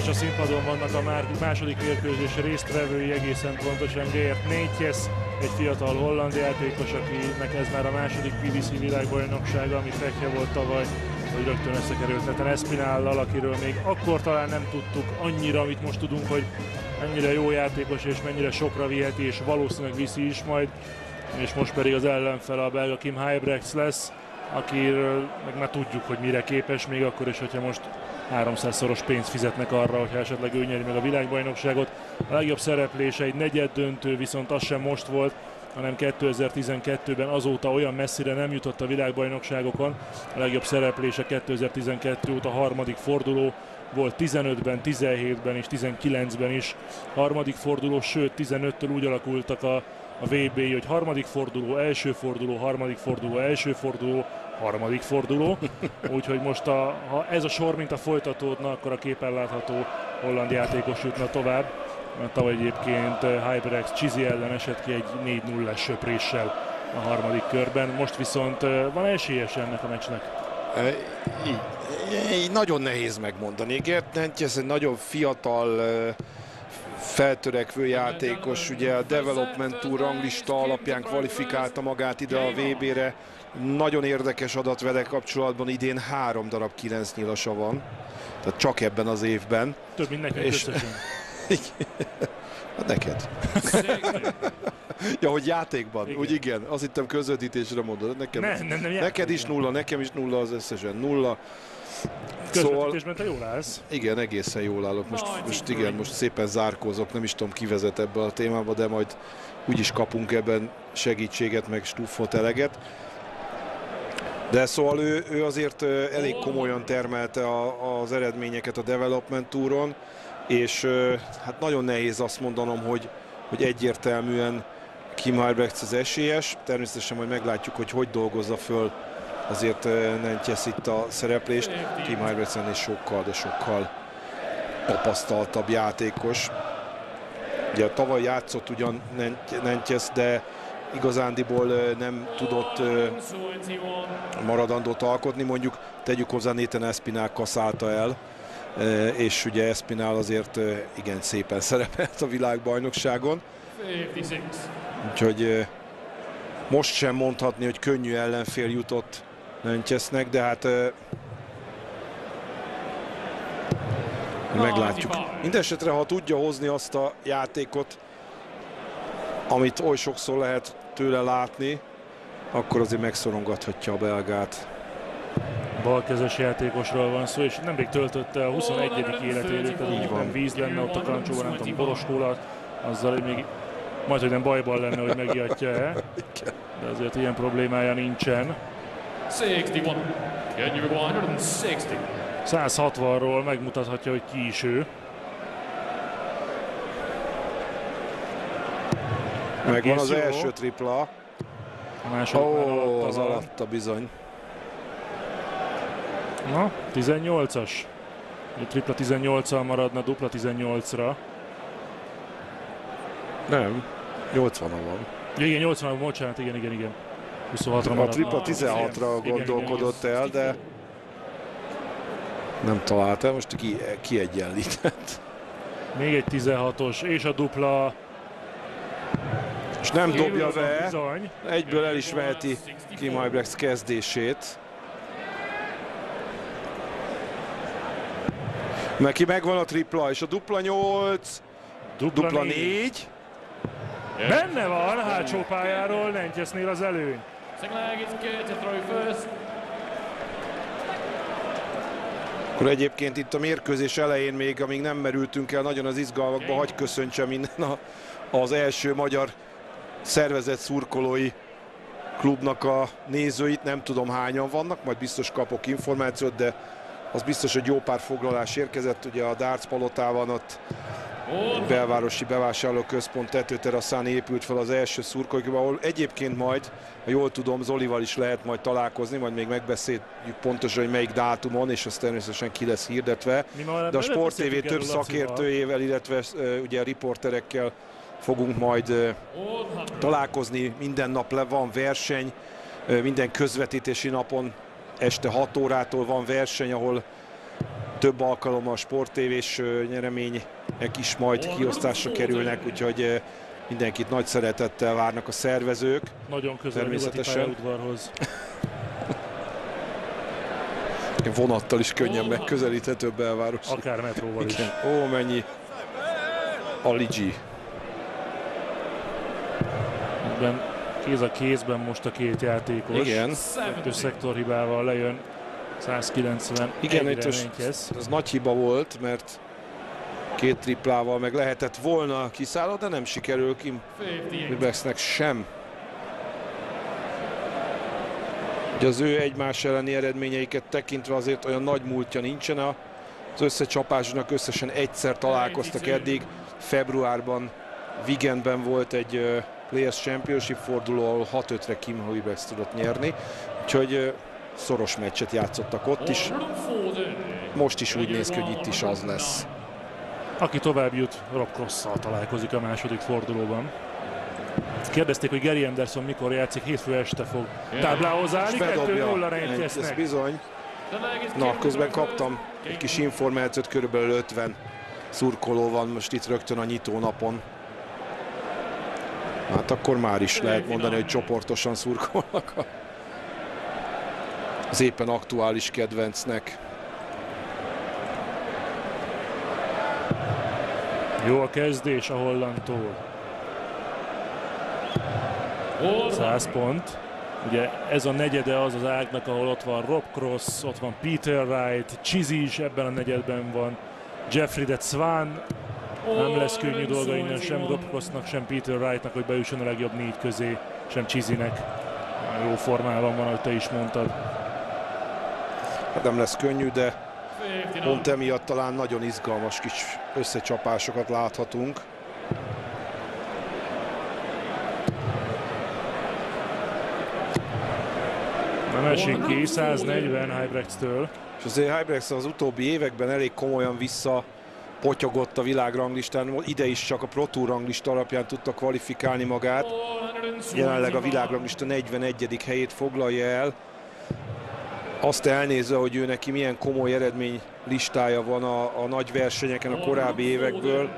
is a színpadon vannak a második mérkőzés résztvevői, egészen pontosan Gert Nétjes, egy fiatal holland játékos, akinek ez már a második PVC világbajnoksága, ami pekje volt tavaly, hogy rögtön összekerült Neten Espinállal, akiről még akkor talán nem tudtuk annyira, amit most tudunk, hogy mennyire jó játékos és mennyire sokra viheti, és valószínűleg viszi is majd, és most pedig az ellenfel a belga Kim Heibrechts lesz, akiről meg már tudjuk, hogy mire képes, még akkor is, hogyha most 300-szoros pénzt fizetnek arra, hogyha esetleg ő nyeri meg a világbajnokságot. A legjobb szereplése egy negyed döntő, viszont az sem most volt, hanem 2012-ben azóta olyan messzire nem jutott a világbajnokságokon. A legjobb szereplése 2012 óta harmadik forduló, volt 15-ben, 17-ben és 19-ben is harmadik forduló, sőt 15-től úgy alakultak a, a vb hogy harmadik forduló, első forduló, harmadik forduló, első forduló, harmadik forduló. Úgyhogy most a, ha ez a sor mint a folytatódna, akkor a képen látható holland játékos jutna tovább. Tavaly egyébként Hyperx Csizi ellen esett ki egy 4-0-es söpréssel a harmadik körben. Most viszont van esélyes ennek a meccsnek? E, így, így nagyon nehéz megmondani. Gert ez egy nagyon fiatal feltörekvő játékos, ugye a Development Tour ranglista alapján kvalifikálta magát ide a VB-re. Nagyon érdekes adat vele kapcsolatban, idén három darab 9 nyilasa van, tehát csak ebben az évben. Több mint neked és... hát neked. ja, hogy játékban, igen. úgy igen, azt hittem közvetítésre mondod. Nekem, ne, nem, nem neked is nulla, nekem is nulla, az összesen nulla. Szóval, te jól állsz. Igen, egészen jól állok. Most, most igen, most szépen zárkózok, nem is tudom kivezet ebbe a témába, de majd úgyis kapunk ebben segítséget, meg stúfot eleget. De szóval ő, ő azért elég komolyan termelte a, az eredményeket a Development Touron, és hát nagyon nehéz azt mondanom, hogy, hogy egyértelműen Kim Harbrecht az esélyes. Természetesen majd meglátjuk, hogy hogy dolgozza föl azért Nentjes itt a szereplést. Kim Harbrecht is sokkal, de sokkal tapasztaltabb játékos. Ugye tavaly játszott ugyan Nentjes, de igazándiból nem tudott maradandót alkotni, mondjuk tegyük hozzá Nathan Espinál kaszálta el, és ugye Espinál azért igen szépen szerepelt a világbajnokságon. Úgyhogy most sem mondhatni, hogy könnyű ellenfél jutott Nöntyesznek, de hát meglátjuk. Mindenesetre, ha tudja hozni azt a játékot, amit oly sokszor lehet tőle látni, akkor azért megszorongathatja a belgát. Balkezes játékosról van szó, és nemrég töltötte a 21. életét, tehát így van. víz lenne ott a kancsóban, nem tudom, boroskólat, azzal, hogy még majd, hogy nem bajban lenne, hogy megijedje-e, de azért ilyen problémája nincsen. 160-ról megmutathatja, hogy ki is ő. Megvan az első tripla. A második oh, az alatta bizony. Na, 18-as. A tripla 18-al maradna, dupla 18-ra. Nem, 80 van. Igen, 80 bocsánat, igen, igen, igen. 26-ra A tripla 16-ra gondolkodott el, de nem találta, most ki, kiegyenlített. Még egy 16-os, és a dupla és nem dobja be, egyből el is veheti Kim Hybrex kezdését. Neki megvan a tripla, és a dupla 8, dupla, dupla 4. 4. Benne van hátsó pályáról Nentyesznél az előny. Akkor egyébként itt a mérkőzés elején még, amíg nem merültünk el nagyon az izgalmakba, hagy köszöntsem minden a, az első magyar szervezett szurkolói klubnak a nézőit, nem tudom hányan vannak, majd biztos kapok információt, de az biztos, hogy jó pár foglalás érkezett, ugye a Darts palotában ott belvárosi bevásárlóközpont tetőteraszán épült fel az első szurkolókban, ahol egyébként majd, ha jól tudom, Zolival is lehet majd találkozni, majd még megbeszéljük pontosan, hogy melyik dátumon, és az természetesen ki lesz hirdetve. De a Sport TV több szakértőjével, illetve ugye a riporterekkel fogunk majd találkozni, minden nap le van verseny, minden közvetítési napon este 6 órától van verseny, ahol több alkalommal sporttévés nyeremények is majd kiosztásra kerülnek, úgyhogy mindenkit nagy szeretettel várnak a szervezők. Nagyon közel természetesen. Vonattal is könnyen megközelíthető belváros. Akár metróval is. Ó, mennyi Aligi. Ebben kéz a kézben most a két játékos. Igen. Kettő szektorhibával lejön 190 Igen, itt ez, ez nagy hiba volt, mert két triplával meg lehetett volna kiszálló, de nem sikerül Kim Ribexnek sem. Ugye az ő egymás elleni eredményeiket tekintve azért olyan nagy múltja nincsen. Az összecsapásnak összesen egyszer találkoztak eddig. Februárban Vigenben volt egy Players Championship forduló, ahol 6-5-re Kim Huibex tudott nyerni. Úgyhogy szoros meccset játszottak ott is. Most is úgy néz ki, hogy itt is az lesz. Aki tovább jut, Rob cross találkozik a második fordulóban. Kérdezték, hogy Gary Anderson mikor játszik, hétfő este fog táblához állni, 2-0 Ez bizony. Na, közben kaptam egy kis információt, körülbelül 50 szurkoló van most itt rögtön a nyitó napon. Hát akkor már is lehet mondani, hogy csoportosan szurkolnak az éppen aktuális kedvencnek. Jó a kezdés a hollandtól. 100 pont. Ugye ez a negyede az az ágnak, ahol ott van Rob Cross, ott van Peter Wright, Chizzy is ebben a negyedben van, Jeffrey de Swan. Nem lesz könnyű dolga innen sem Rob Crossnak, sem Peter Wrightnak, hogy bejusson a legjobb négy közé, sem Chizzynek. Jó formában van, ahogy te is mondtad. Hát nem lesz könnyű, de pont emiatt talán nagyon izgalmas kis összecsapásokat láthatunk. Nem esik ki, 140 Hybrex-től. És azért Hybrex az utóbbi években elég komolyan vissza potyogott a világranglistán, ide is csak a Pro Tour ranglista alapján tudta kvalifikálni magát. Jelenleg a világranglista 41. helyét foglalja el azt elnézve, hogy ő neki milyen komoly eredmény listája van a, a nagy versenyeken a korábbi évekből,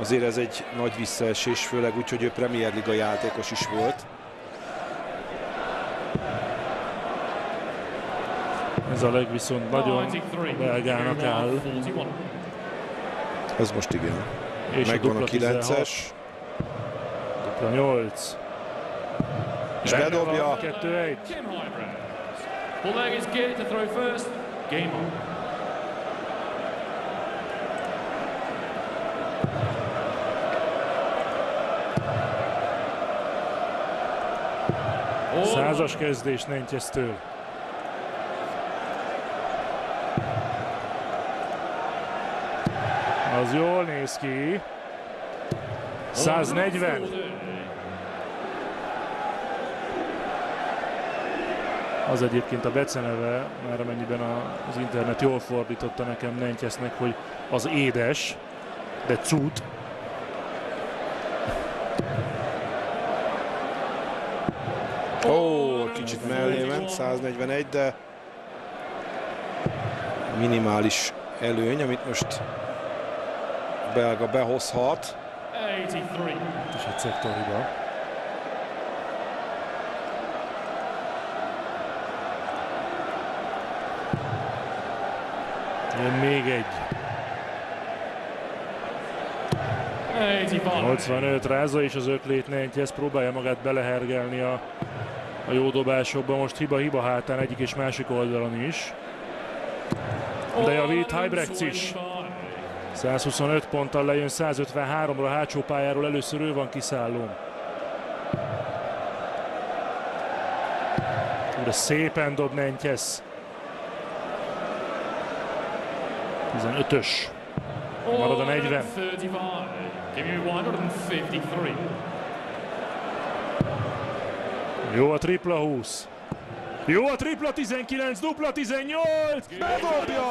azért ez egy nagy visszaesés, főleg úgy, hogy ő Premier Liga játékos is volt. Ez a leg viszont nagyon belgának áll. Ez most igen. És Megvan a, a 9-es. Dupla 8. És bedobja. 2-1. Fullback is geared to throw first. Game on. Százas kezdés Nentyesztől. Az jól néz ki. 140. Az egyébként a beceneve, már amennyiben az internet jól fordította nekem Nentyesznek, hogy az édes, de cut. Ó, oh, kicsit mellé ment, 141, de minimális előny, amit most belga behozhat. 83. És egy szektorhiba. Jön még egy. 85 ráza és az öklét ezt próbálja magát belehergelni a, a jó dobásokba. Most hiba-hiba hátán egyik és másik oldalon is. De javít Hybrechts is. 125 ponttal lejön 153-ra hátsó pályáról, először ő van kiszálló. De szépen dob Nentyesz. 15-ös. Marad a 40. Jó a tripla 20. Jó a tripla 19, dupla 18! Bedobja!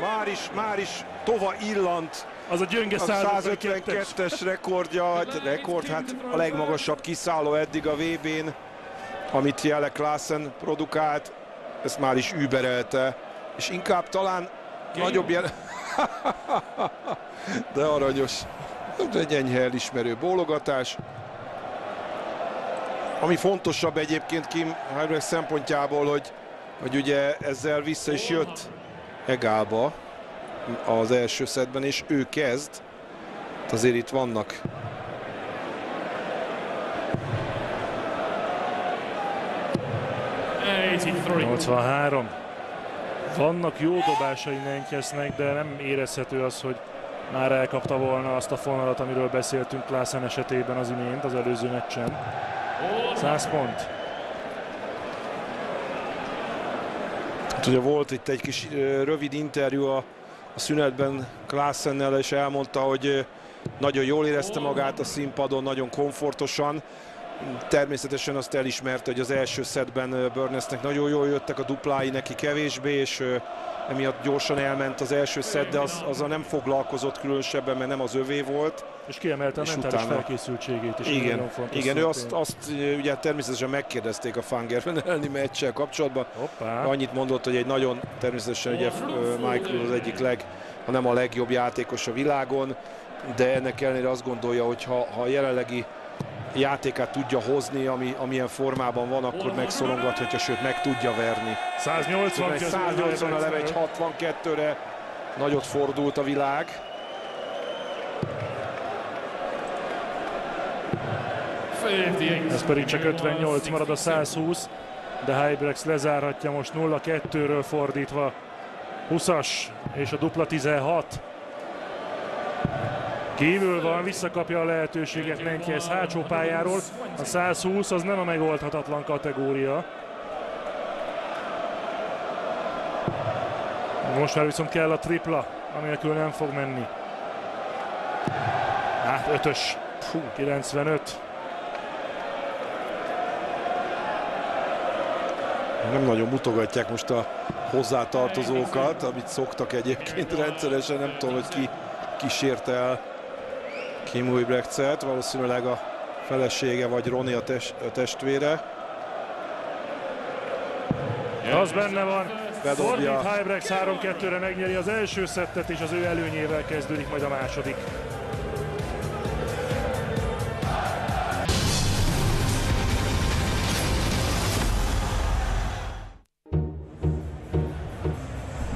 Már is, már is tova illant. Az a gyönge 152-es rekordja, rekord, hát a legmagasabb kiszálló eddig a VB-n, amit Jelle Klaassen produkált, ezt már is überelte és inkább talán nagyobb jel... De aranyos. Egy enyhe elismerő bólogatás. Ami fontosabb egyébként Kim Heinrich szempontjából, hogy, hogy ugye ezzel vissza is jött Egálba az első szedben, és ő kezd. Azért itt vannak 83. Vannak jó dobásai Nenkesznek, de nem érezhető az, hogy már elkapta volna azt a fonalat, amiről beszéltünk Klaassen esetében az imént, az előző meccsen. 100 pont. Hát ugye volt itt egy kis rövid interjú a, a szünetben Klaasennel, és elmondta, hogy nagyon jól érezte magát a színpadon, nagyon komfortosan. Természetesen azt elismerte, hogy az első szedben Burnessnek nagyon jól jöttek a duplái, neki kevésbé, és emiatt gyorsan elment az első szed, de az, azzal nem foglalkozott különösebben, mert nem az övé volt. És kiemelte a mentális utána... felkészültségét is. Igen, igen ő azt, azt ugye természetesen megkérdezték a Fanger elleni meccsel kapcsolatban. Hoppá. Annyit mondott, hogy egy nagyon természetesen ugye Michael az egyik leg, ha nem a legjobb játékos a világon, de ennek ellenére azt gondolja, hogy ha, ha a jelenlegi játékát tudja hozni, ami, amilyen formában van, akkor megszorongathatja, sőt meg tudja verni. 180 180 a levegy 62-re nagyot fordult a világ. Ez pedig csak 58 marad a 120, de Hybrex lezárhatja most 0-2-ről fordítva. 20-as és a dupla 16. Kívül van, visszakapja a lehetőséget Menkjes hátsó pályáról. A 120 az nem a megoldhatatlan kategória. Most már viszont kell a tripla, anélkül nem fog menni. Hát ötös. 95. Nem nagyon mutogatják most a hozzátartozókat, amit szoktak egyébként rendszeresen, nem tudom, hogy ki kísérte el Kim Uibrechtset, valószínűleg a felesége vagy Roni a, test, a testvére. Az benne van. Bedobja. Fordít Hybrex 3-2-re megnyeri az első szettet, és az ő előnyével kezdődik majd a második.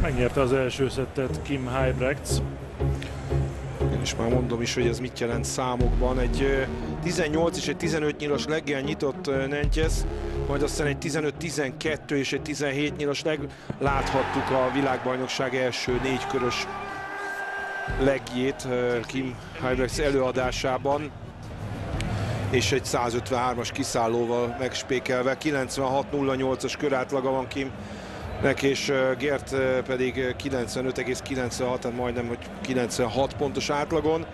Megnyerte az első szettet Kim Hybrechts és már mondom is, hogy ez mit jelent számokban. Egy 18 és egy 15 nyilas leggel nyitott Nentjes, majd aztán egy 15-12 és egy 17 nyilas leg. Láthattuk a világbajnokság első körös legjét Kim Hybrex előadásában és egy 153-as kiszállóval megspékelve. 96-08-as körátlaga van Kim nek, és Gert pedig 95,96, tehát majdnem, hogy 96 pontos átlagon.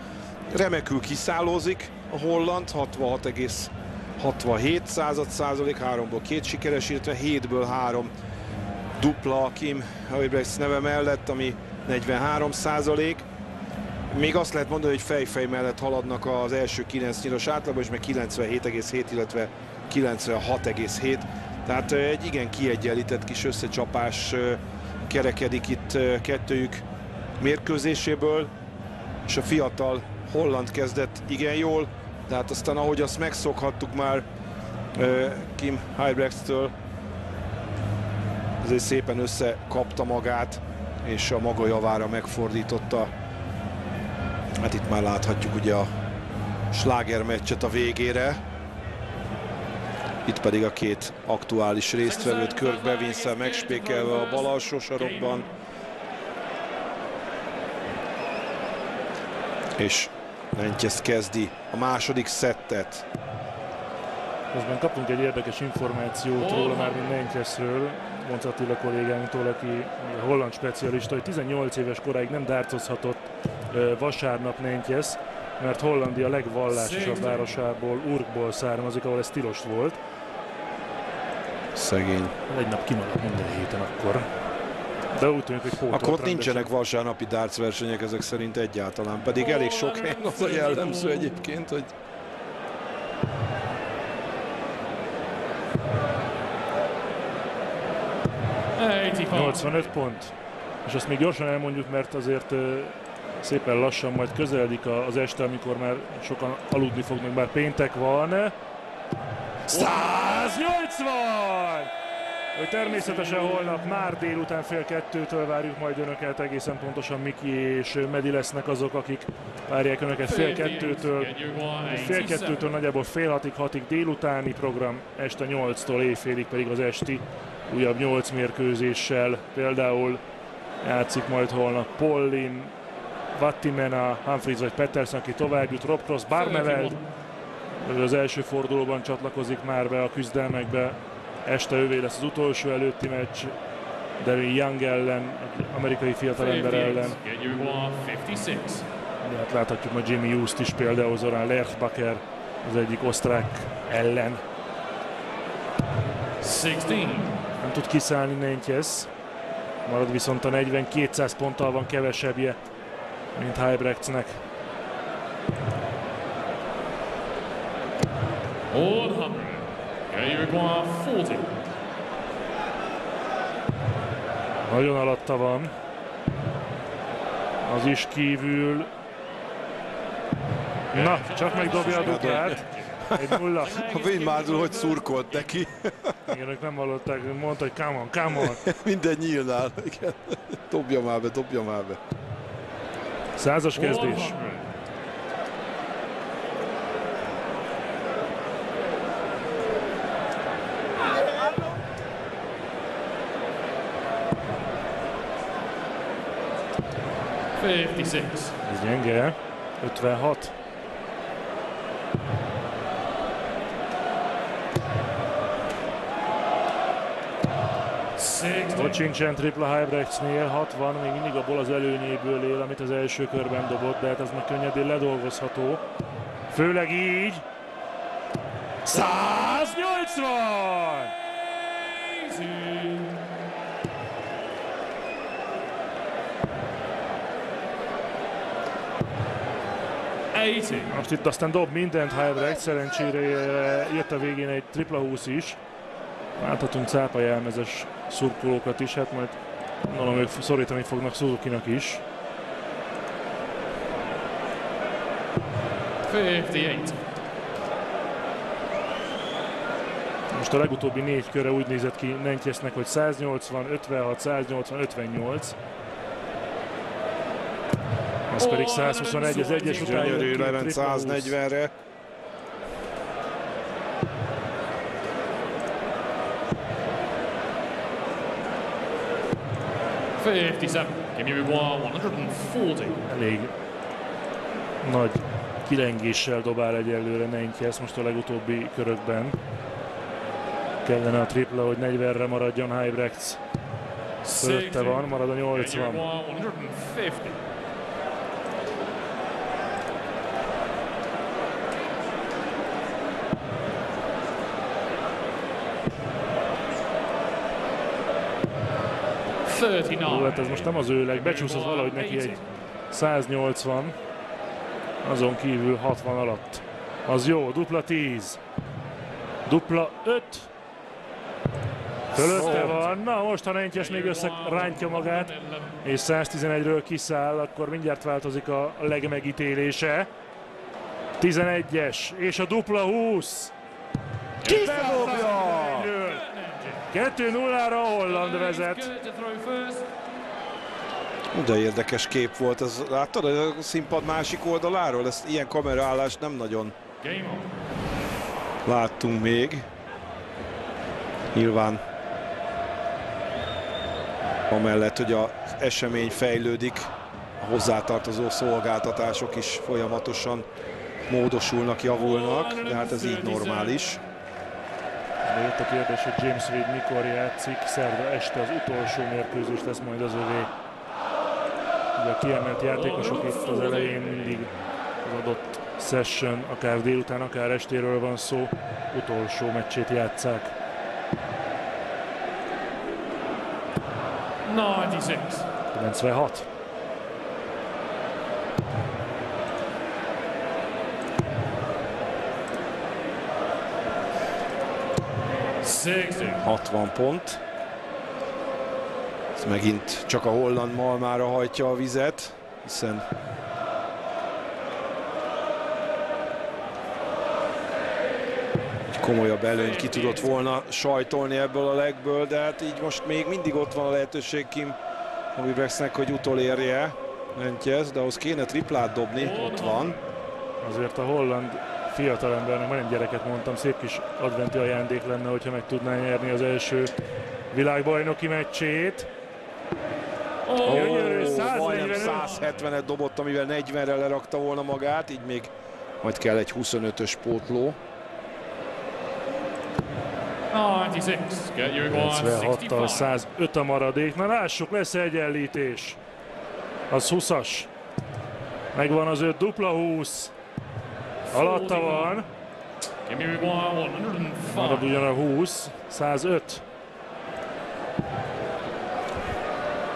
Remekül kiszállózik a holland, 66,67 század százalék, háromból két sikeres, illetve hétből három dupla Kim Huibrechts neve mellett, ami 43 százalék. Még azt lehet mondani, hogy fejfej mellett haladnak az első 9 nyilas átlagban, és meg 97,7, illetve 96,7 tehát egy igen kiegyenlített kis összecsapás kerekedik itt kettőjük mérkőzéséből, és a fiatal Holland kezdett igen jól, de hát aztán ahogy azt megszokhattuk már Kim Hybrechtől, azért szépen összekapta magát, és a maga javára megfordította. Hát itt már láthatjuk ugye a sláger meccset a végére. Itt pedig a két aktuális résztvevőt Kirk Bevinszel megspékelve a bal alsó sarokban. És Lentyes kezdi a második szettet. Közben kaptunk egy érdekes információt róla, már mint Lentyesről, Monc Attila kollégánktól, aki holland specialista, hogy 18 éves koráig nem dárcozhatott vasárnap Lentyes, mert Hollandia legvallásosabb városából, Urkból származik, ahol ez tilos volt. Szegény. Egy nap kimarad minden héten akkor. De úgy tűnik, hogy Akkor ott nincsenek vasárnapi darts versenyek ezek szerint egyáltalán. Pedig elég sok helyen az a jellemző egyébként, hogy 85 pont. És azt még gyorsan elmondjuk, mert azért szépen lassan majd közeledik az este, amikor már sokan aludni fognak, bár péntek van. 180! Hogy természetesen holnap már délután fél kettőtől várjuk majd önöket, egészen pontosan Miki és Medi lesznek azok, akik várják önöket fél kettőtől. Fél kettőtől nagyjából fél hatig, hatig délutáni program, este nyolctól éjfélig pedig az esti újabb nyolc mérkőzéssel. Például játszik majd holnap Pollin, Vattimena, Humphries vagy Pettersen, aki tovább jut, Rob Cross, Barneveld. Az első fordulóban csatlakozik már be a küzdelmekbe. Este ővé lesz az utolsó előtti meccs. Darren Young ellen, egy amerikai fiatalember ellen. De hát láthatjuk majd Jimmy Hughes-t is például Zoran Lerchbacher az egyik osztrák ellen. 16. Nem tud kiszállni Nentjes. Marad viszont a 40 200 ponttal van kevesebbje, mint Heibrechtsnek. Nagyon alatta van. Az is kívül. Na, csak megdobja a duplát. Egy nulla. A Vénymádul, hogy szurkolt neki. Igen, ők nem hallották, mondta, hogy come on, come on. Minden nyílnál. Igen. Dobja már be, dobja már be. Százas kezdés. Ez gyenge. 56. Ott sincsen tripla Heibrechtsnél, 60, még mindig abból az előnyéből él, amit az első körben dobott, de hát ez meg könnyedén ledolgozható. Főleg így. 180! Most itt aztán dob mindent Heibrecht, szerencsére jött a végén egy tripla 20 is. Láthatunk cápa jelmezes szurkolókat is, hát majd gondolom ők szorítani fognak Suzuki-nak is. 58. Most a legutóbbi négy körre úgy nézett ki Nentjesznek, hogy 180, 56, 180, 58. Az pedig 121 az egyes után jött ki 140-re. 57. Give me 140. Elég nagy kilengéssel dobál egyelőre Neintjes most a legutóbbi körökben. Kellene a tripla, hogy 40-re maradjon Heibrechts. Fölötte van, marad a 80. Jó, hát ez most nem az ő leg, becsúszott valahogy neki egy 180, azon kívül 60 alatt. Az jó, dupla 10, dupla 5, Fölötte van, na most ha Nentyes még összerántja magát, és 111-ről kiszáll, akkor mindjárt változik a legmegítélése. 11-es, és a dupla 20. Kifogja! 2-0-ra Holland vezet. De érdekes kép volt, ez, láttad a színpad másik oldaláról? Ezt ilyen kameraállást nem nagyon láttunk még. Nyilván amellett, hogy az esemény fejlődik, a hozzátartozó szolgáltatások is folyamatosan módosulnak, javulnak, de hát ez így normális. De jött a kérdés, hogy James Reed mikor játszik. Szerda este az utolsó mérkőzés lesz majd az övé. Ugye a kiemelt játékosok itt az elején mindig az adott session, akár délután, akár estéről van szó, utolsó meccsét játszák. 96. 60 pont. Ez megint csak a holland malmára hajtja a vizet, hiszen egy komolyabb előnyt ki tudott volna sajtolni ebből a legből, de hát így most még mindig ott van a lehetőség Kim Mobibrexnek, hogy utolérje Mentjes, de ahhoz kéne triplát dobni, ott van. Azért a holland fiatalembernek, majdnem gyereket mondtam, szép kis adventi ajándék lenne, hogyha meg tudná nyerni az első világbajnoki meccsét. Oh, Gyönyörű, 170-et dobott, amivel 40-re lerakta volna magát, így még majd kell egy 25-ös pótló. 96-tal 105 a maradék. Na lássuk, lesz egyenlítés. Az 20-as. Megvan az 5 dupla 20. Alatta van. Marad ugyan a 20. 105.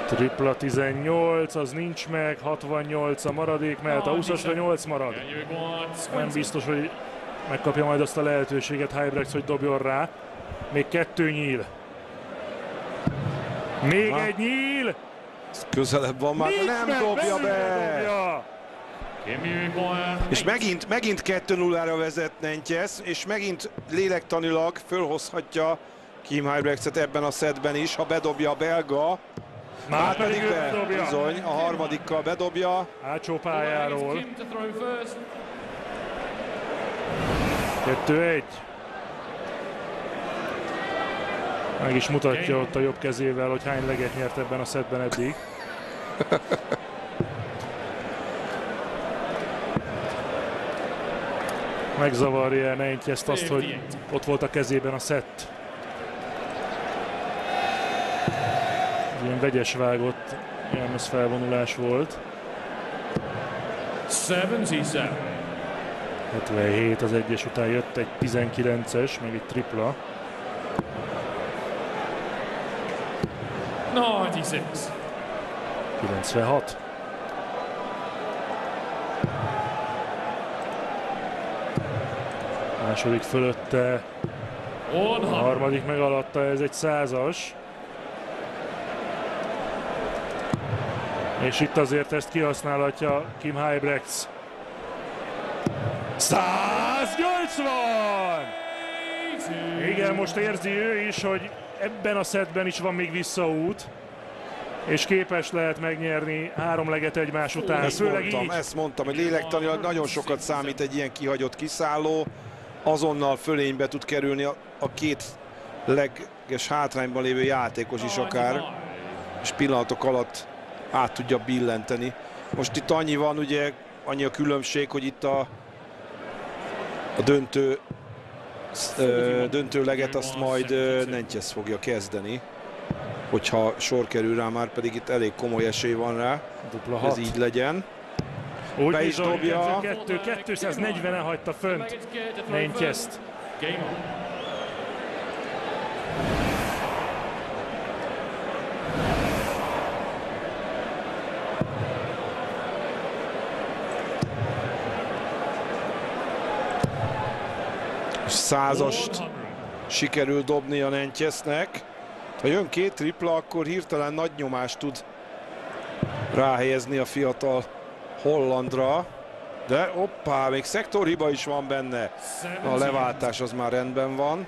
Tripla 18, az nincs meg, 68 a maradék, mert a 20-asra 8 marad. Nem biztos, hogy megkapja majd azt a lehetőséget Hybrex, hogy dobjon rá. Még kettő nyíl. Még ha. egy nyíl! Közelebb van már, nem meg, dobja be! Dobja. És megint, megint 2-0-ra vezet Nentyesz, és megint lélektanilag fölhozhatja Kim Hybrexet ebben a szedben is, ha bedobja a belga. Már, Már pedig, pedig be, dobja. bizony, a harmadikkal bedobja. Hátsó pályáról. 2-1. Meg is mutatja ott a jobb kezével, hogy hány leget nyert ebben a szedben eddig. Megzavarja Neintyeszt azt, hogy ott volt a kezében a szett. Ilyen vegyes vágott Jelmez felvonulás volt. 77. 77 az egyes után jött egy 19-es, meg egy tripla. 96. 96. Második fölötte, a harmadik meg alatta, ez egy százas. És itt azért ezt kihasználhatja Kim Hybrex. 180! Igen, most érzi ő is, hogy ebben a szedben is van még visszaút és képes lehet megnyerni három leget egymás után. Ezt Főleg mondtam, így. ezt mondtam, hogy lélektanilag nagyon sokat számít egy ilyen kihagyott kiszálló, azonnal fölénybe tud kerülni a, a két leges hátrányban lévő játékos is akár, és pillanatok alatt át tudja billenteni. Most itt annyi van, ugye, annyi a különbség, hogy itt a, a döntő döntőleget azt majd Nentyesz fogja kezdeni hogyha sor kerül rá, már pedig itt elég komoly esély van rá. Dupla hat. Ez így legyen. Úgy Be is dobja. 2, 240-en hagyta fönt Nentyeszt. Százast sikerül dobni a Nentyesznek. Ha jön két tripla, akkor hirtelen nagy nyomást tud ráhelyezni a fiatal Hollandra. De oppá, még szektorhiba is van benne. A leváltás az már rendben van.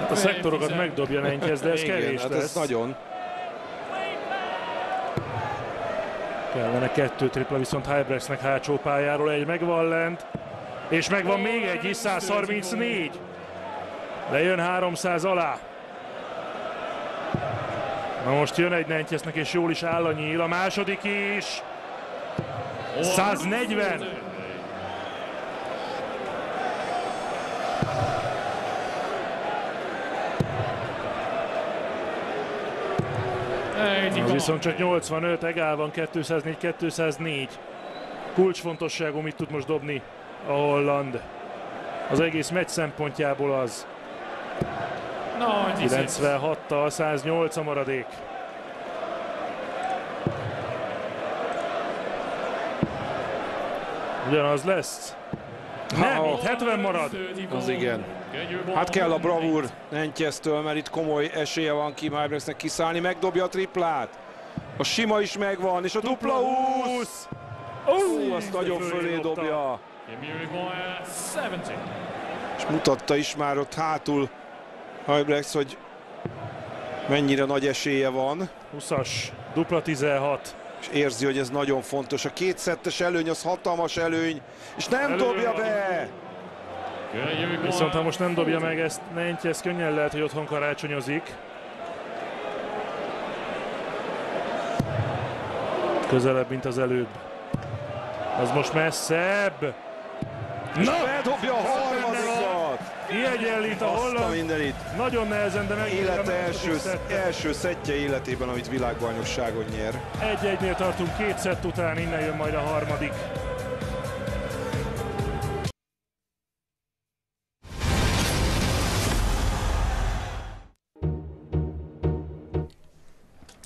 Hát a szektorokat megdobja Nenkez, de ez Igen, kevés hát lesz. Ez nagyon. Kellene kettő tripla, viszont Hybreksnek hátsó pályáról egy megvan lent. És megvan még egy is, 134. De jön 300 alá. Na most jön egy Nentyesznek, és jól is áll a nyíl. A második is. 140. Az viszont csak 85, egál van 204-204. Kulcsfontosságú mit tud most dobni a Holland. Az egész meccs szempontjából az. 96-tal 108 a maradék. Ugyanaz lesz? Nem, itt 70 marad. Az igen. Hát kell a bravúr Nentyesztől, mert itt komoly esélye van Kim Hybrexnek kiszállni, megdobja a triplát. A sima is megvan, és a dupla 20! Ó, azt nagyon fölé dobja. És mutatta is már ott hátul Hybrex, hogy mennyire nagy esélye van. 20-as, dupla 16. És érzi, hogy ez nagyon fontos. A kétszettes előny az hatalmas előny, és nem Előny. dobja be! Viszont ha most nem dobja meg ezt Nentje, ez könnyen lehet, hogy otthon karácsonyozik. Közelebb, mint az előbb. Az most messzebb. Na! Bedobja a harmadikat! Kiegyenlít a holland. mindenit. Nagyon nehezen, de meg. Élete első, első szettje életében, amit világbajnokságon nyer. Egy-egynél tartunk két szett után, innen jön majd a harmadik.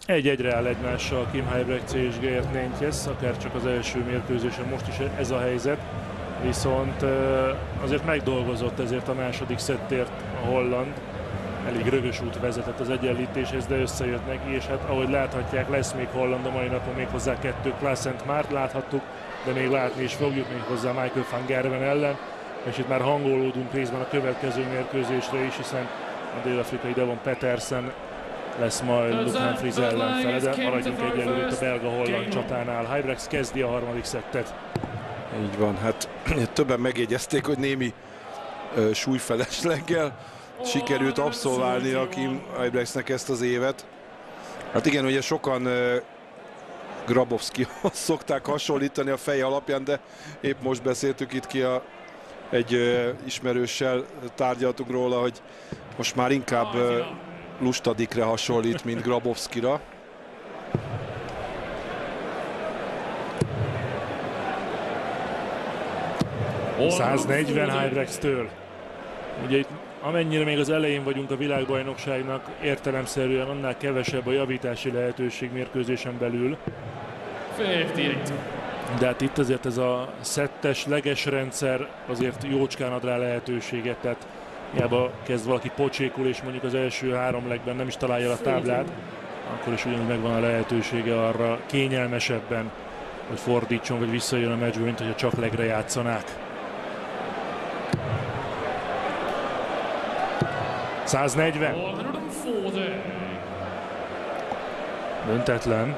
Egy-egyre áll egymással Kim Heibrecht és Gert Nentjes, akár csak az első mérkőzésen most is ez a helyzet. Viszont azért megdolgozott ezért a második szettért a holland. Elég rögös út vezetett az egyenlítéshez, de összejött neki, és hát ahogy láthatják, lesz még holland a mai napon még hozzá kettő Klassent már láthattuk, de még látni is fogjuk még hozzá Michael van Gerven ellen, és itt már hangolódunk részben a következő mérkőzésre is, hiszen a dél-afrikai Devon Petersen lesz majd Luke Humphries ellenfele, de maradjunk egyelőre a belga-holland csatánál. Hybrex kezdi a harmadik szettet. Így van, hát többen megjegyezték, hogy némi uh, súlyfelesleggel sikerült abszolválni a Kim Hybrexnek ezt az évet. Hát igen, ugye sokan uh, Grabowskihoz szokták hasonlítani a fej alapján, de épp most beszéltük itt ki a, egy uh, ismerőssel tárgyaltunk róla, hogy most már inkább uh, Lustadikre hasonlít, mint Grabowskira. 140 Hybrex-től. Ugye itt amennyire még az elején vagyunk a világbajnokságnak, értelemszerűen annál kevesebb a javítási lehetőség mérkőzésen belül. De hát itt azért ez a szettes, leges rendszer azért jócskán ad rá lehetőséget, tehát hiába kezd valaki pocsékul, és mondjuk az első három legben nem is találja a táblát, akkor is ugyanúgy megvan a lehetősége arra kényelmesebben, hogy fordítson, vagy visszajön a meccsbe, mint hogyha csak legre játszanák. 140. Döntetlen.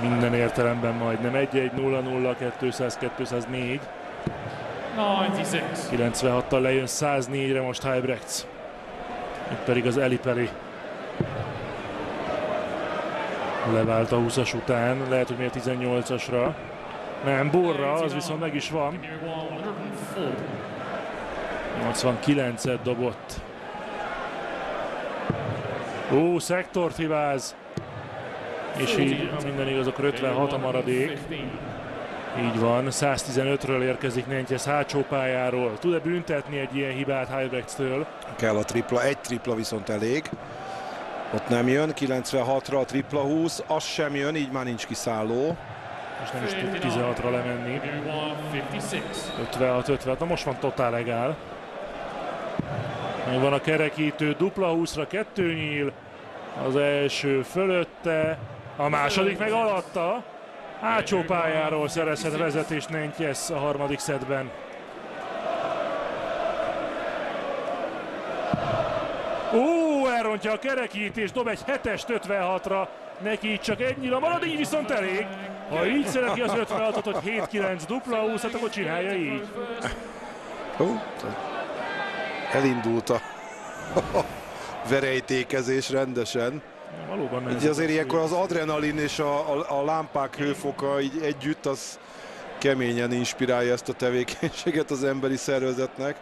Minden értelemben majdnem 1-1-0-0, 200-204. 96-tal lejön 104-re most Hybrechts. Itt pedig az Elipeli levált a 20-as után, lehet, hogy még 18-asra. Nem, Burra, az viszont meg is van. 89-et dobott. Ó, szektort hibáz. És így minden igaz, akkor 56 a maradék. Így van, 115-ről érkezik Nentjes hátsó pályáról. Tud-e büntetni egy ilyen hibát Heibrechtstől? Kell a tripla, egy tripla viszont elég. Ott nem jön, 96-ra a tripla 20, az sem jön, így már nincs kiszálló. És nem is tud 16-ra lemenni. 56-56, na most van totál egál. Van a kerekítő, dupla 20-ra kettő nyíl. Az első fölötte, a második meg alatta. Hátsó pályáról szerezhet vezetést Nentjes a harmadik szedben. Ó, elrontja a kerekítést, dob egy 7-est 56-ra, neki így csak ennyire marad, így viszont elég. Ha így szereti az 56-ot, hogy 7-9 dupla 20, hát akkor csinálja így. Elindult a verejtékezés rendesen. Valóban Ugye azért ilyenkor az adrenalin és a, a, a lámpák hőfoka így együtt az keményen inspirálja ezt a tevékenységet az emberi szervezetnek.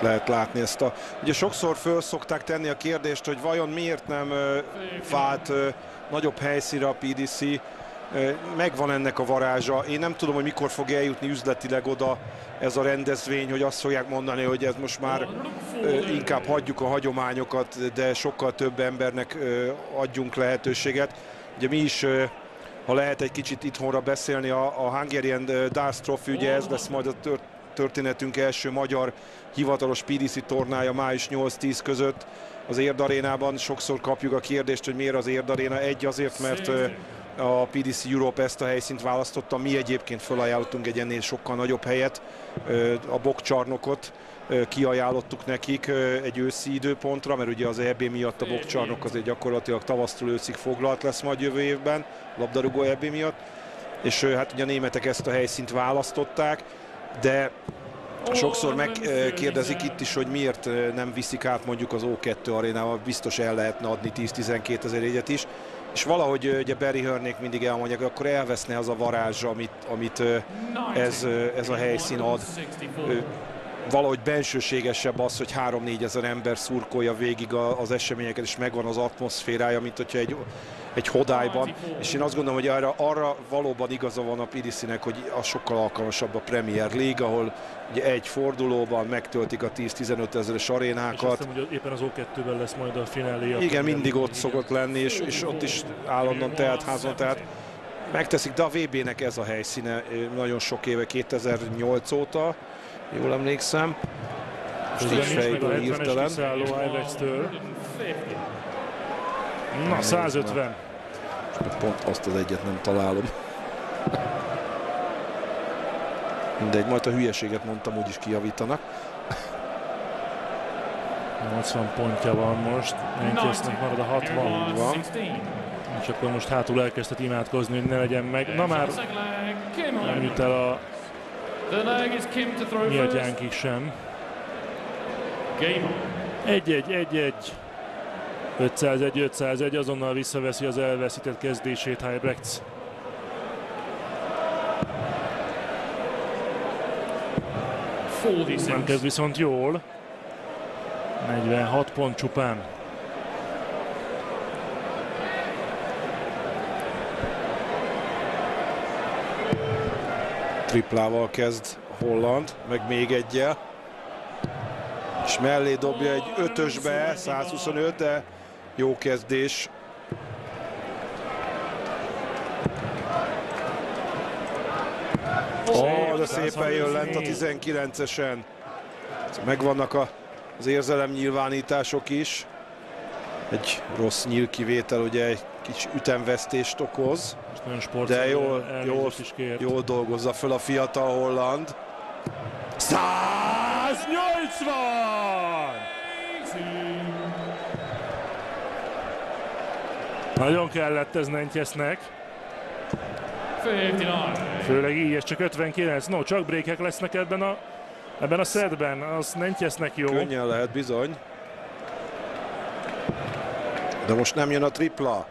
Lehet látni ezt a... Ugye sokszor föl szokták tenni a kérdést, hogy vajon miért nem vált nagyobb helyszíre a PDC. Megvan ennek a varázsa. Én nem tudom, hogy mikor fog eljutni üzletileg oda ez a rendezvény, hogy azt fogják mondani, hogy ez most már inkább hagyjuk a hagyományokat, de sokkal több embernek adjunk lehetőséget. Ugye mi is ha lehet egy kicsit itthonra beszélni, a, a Hungarian Darts Trophy, ugye ez lesz majd a tört, történetünk első magyar hivatalos PDC tornája május 8-10 között az Érdarénában. Sokszor kapjuk a kérdést, hogy miért az Érdaréna. Egy azért, mert a PDC Europe ezt a helyszínt választotta. Mi egyébként felajánlottunk egy ennél sokkal nagyobb helyet, a bokcsarnokot kiajánlottuk nekik egy őszi időpontra, mert ugye az EB miatt a bokcsarnok azért gyakorlatilag tavasztól őszig foglalt lesz majd jövő évben, labdarúgó EB miatt. És hát ugye a németek ezt a helyszínt választották, de Sokszor megkérdezik itt is, hogy miért nem viszik át mondjuk az O2 arénával, biztos el lehetne adni 10-12 ezer is. És valahogy ugye Barry Hörnék mindig elmondják, akkor elveszne az a varázs, amit, amit ez, ez a helyszín ad. Valahogy bensőségesebb az, hogy 3-4 ezer ember szurkolja végig az eseményeket, és megvan az atmoszférája, mint hogyha egy, egy hodályban. És én azt gondolom, hogy arra, arra valóban igaza van a Pidisinek, hogy az sokkal alkalmasabb a Premier League, ahol ugye egy fordulóban megtöltik a 10-15 ezeres arénákat. És azt hogy éppen az O2-ben lesz majd a finálé. Igen, mindig ott szokott lenni, és, és ott is állandóan tehet házon, tehát megteszik, de a VB-nek ez a helyszíne nagyon sok éve, 2008 óta, jól emlékszem. Most így fejből hirtelen. Na, 150. Pont azt az egyet nem találom. Mindegy, majd a hülyeséget mondtam, úgyis kijavítanak. 80 pontja van most, Manchesternek marad a 60 van. És akkor most hátul elkezdett imádkozni, hogy ne legyen meg. Na már nem jut el a mi atyánk sem. Egy-egy, egy-egy. 501-501 azonnal visszaveszi az elveszített kezdését Heibrechts. Nem kezd viszont jól. 46 pont csupán. triplával kezd Holland, meg még egyel. És mellé dobja egy ötösbe, 125, de jó kezdés. Ó, oh, de szépen jön lent a 19-esen. Megvannak a, az érzelem nyilvánítások is. Egy rossz nyílkivétel ugye egy kicsi ütemvesztést okoz. De jól, jól, jól dolgozza fel a fiatal holland. 180! Nagyon kellett ez Nentyesznek. Főleg így, ez csak 59. No, csak brékek lesznek ebben a, ebben a szedben. Az Nentyesznek jó. Könnyen lehet bizony. De most nem jön a tripla.